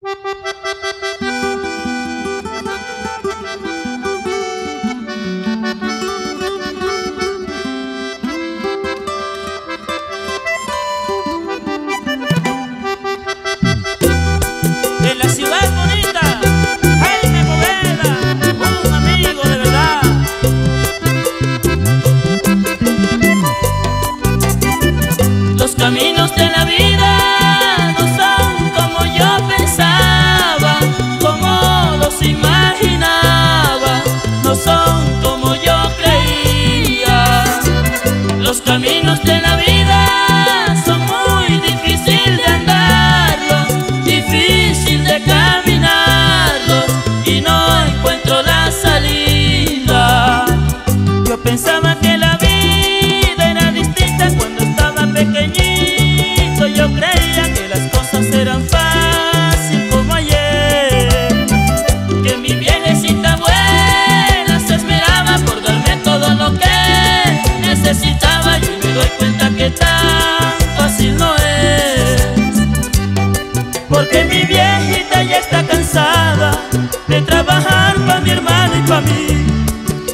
En la ciudad bonita Jaime Movera un amigo de verdad. Los caminos de la vida. caminos de la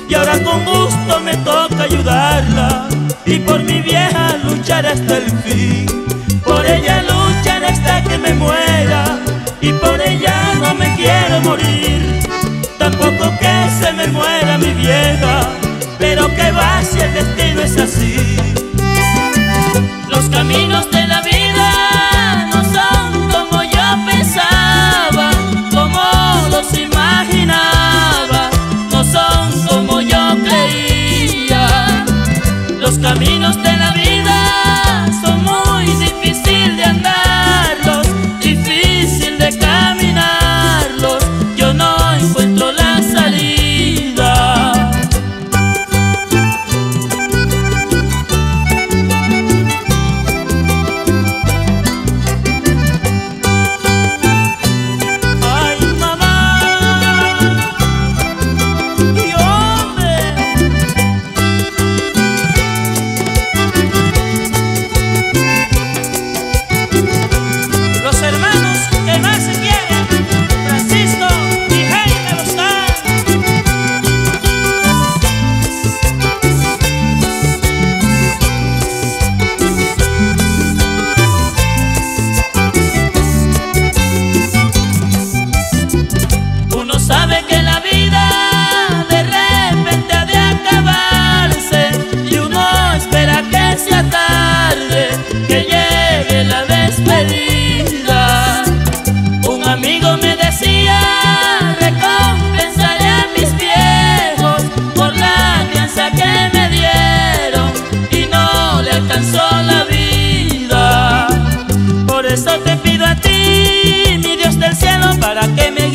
y ahora con gusto me toca ayudarla y por mi vieja luchar hasta el fin. Por ella luchar hasta que me muera y por ella no me quiero morir. Tampoco que se me muera mi vieja, pero que va si el destino es así. Caminos de la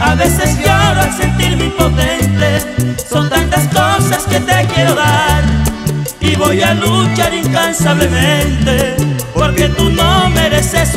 A veces lloro al sentirme impotente, son tantas cosas que te quiero dar. Y voy a luchar incansablemente, porque tú no mereces